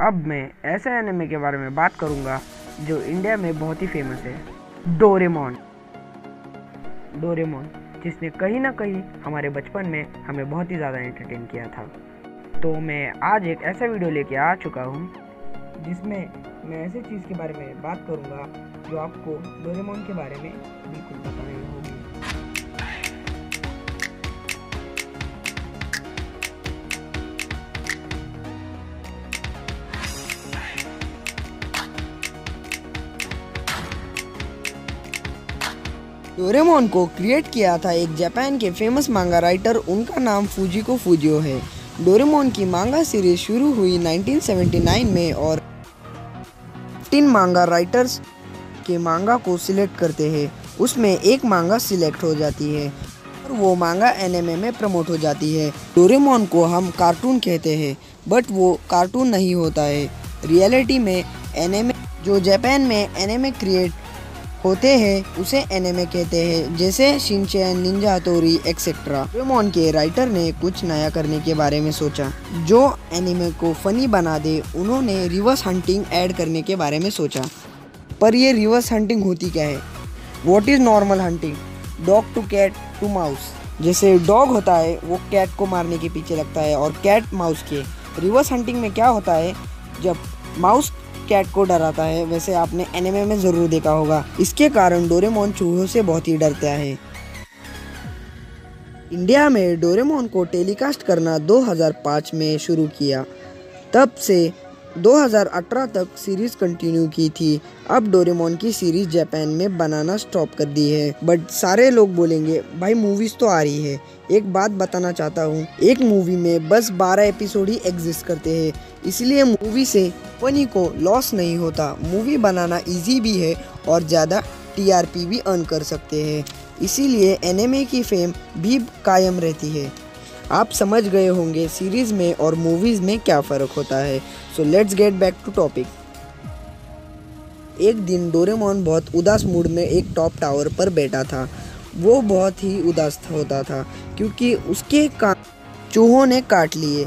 अब मैं ऐसे एनिमे के बारे में बात करूँगा जो इंडिया में बहुत ही फ़ेमस है. डोरेमोन डोरेमोन जिसने कहीं ना कहीं हमारे बचपन में हमें बहुत ही ज़्यादा एंटरटेन किया था. तो मैं आज एक ऐसा वीडियो लेके आ चुका हूँ, जिसमें मैं ऐसे चीज़ के बारे में बात करूँगा जो आपको डोरेमोन के बारे में बिल्कुल डोरेमोन को क्रिएट किया था एक जापान के फ़ेमस मांगा राइटर उनका नाम फूजिको फूजियो है। डोरेमोन की मांगा सीरीज़ शुरू हुई 1979 में और 15 मांगा राइटर्स के मांगा को सिलेक्ट करते हैं। उसमें एक मांगा सिलेक्ट हो जाती है और वो मांगा एनएमए में प्रमोट हो जाती है। डोरेमोन को हम कार्टून कहते हैं बट वो कार्टून नहीं होता है। रियलिटी में एनएमए जो जापान में एनएमए क्रिएट होते हैं, उसे एनिमे कहते हैं, जैसे Shinchan ninja Hattori etcetera Doraemon के राइटर ने कुछ नया करने के बारे में सोचा। जो एनिमे को फनी बना दे, उन्होंने रिवर्स हंटिंग ऐड करने के बारे में सोचा। पर ये रिवर्स हंटिंग होती क्या है? What is normal hunting dog to cat to mouse जैसे डॉग होता है, वो कैट को मारने के पीछे लगता है, और कैट माउस के। रिवर्स हंटिंग में क्या होता है? जब माउस कैट को डराता है, वैसे आपने एनिमे में ज़रूर देखा होगा। इसके कारण डोरेमोन चूहों से बहुत ही डरता है। इंडिया में डोरेमोन को टेलीकास्ट करना 2005 में शुरू किया। तब से 2018 तक सीरीज़ कंटिन्यू की थी। अब डोरेमोन की सीरीज़ जापान में बनाना स्टॉप कर दी है। बट सारे लोग बोलेंगे, भाई मूवीज़ तो आ रही है। एक बात बताना चाहता हूँ, एक मूवी में बस 12 एपिसोड ही एग्जिस्ट करते हैं। इसलिए मूवी से कंपनी को लॉस नहीं होता। मूवी बनाना इजी भी है और ज़्यादा टीआरपी भी अर्न कर सकते हैं। इसीलिए एनएमए की फेम भी कायम रहती है। आप समझ गए होंगे सीरीज़ में और मूवीज़ में क्या फ़र्क होता है। So let's get back to topic एक दिन डोरेमोन बहुत उदास मूड में एक टॉप टावर पर बैठा था। वो बहुत ही उदास होता था, क्योंकि उसके का चूहों ने काट लिए।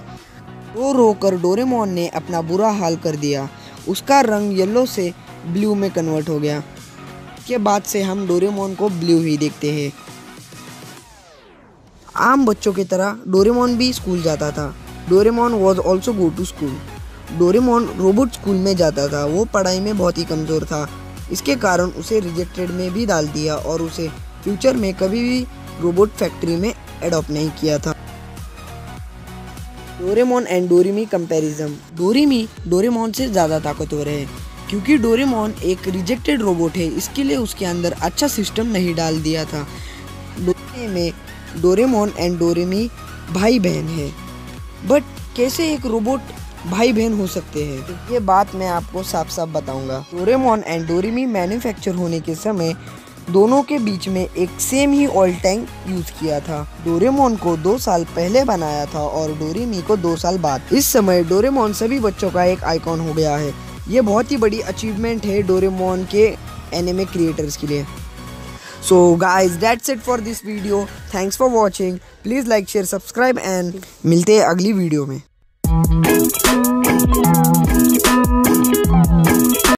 रो रो कर डोरेमोन ने अपना बुरा हाल कर दिया। उसका रंग येलो से ब्लू में कन्वर्ट हो गया। के बाद से हम डोरेमोन को ब्लू ही देखते हैं। आम बच्चों की तरह डोरेमोन भी स्कूल जाता था। Doraemon was also go to school Doraemon robot school में जाता था। वो पढ़ाई में बहुत ही कमज़ोर था। इसके कारण उसे रिजेक्टेड में भी डाल दिया और उसे फ्यूचर में कभी भी रोबोट फैक्ट्री में एडॉप्ट नहीं किया था। Doraemon and Dorami comparison Dorami Doraemon से ज़्यादा ताकतवर है, क्योंकि डोरेमोन एक रिजेक्टेड रोबोट है। इसके लिए उसके अंदर अच्छा सिस्टम नहीं डाल दिया था। डोरे में डोरेमोन एंड डोरेमी भाई बहन है। बट कैसे एक रोबोट भाई बहन हो सकते हैं? ये बात मैं आपको साफ़ साफ़ बताऊँगा। डोरेमोन एंड डोरेमी मैन्युफैक्चर होने के समय दोनों के बीच में एक सेम ही ऑयल टैंक यूज़ किया था। डोरेमोन को दो साल पहले बनाया था और डोरेमी को दो साल बाद। इस समय डोरेमोन सभी बच्चों का एक आइकॉन हो गया है। ये बहुत ही बड़ी अचीवमेंट है डोरेमोन के एनिमे क्रिएटर्स के लिए। so guys that's it for this video. Thanks for watching. Please like share subscribe and मिलते हैं अगली वीडियो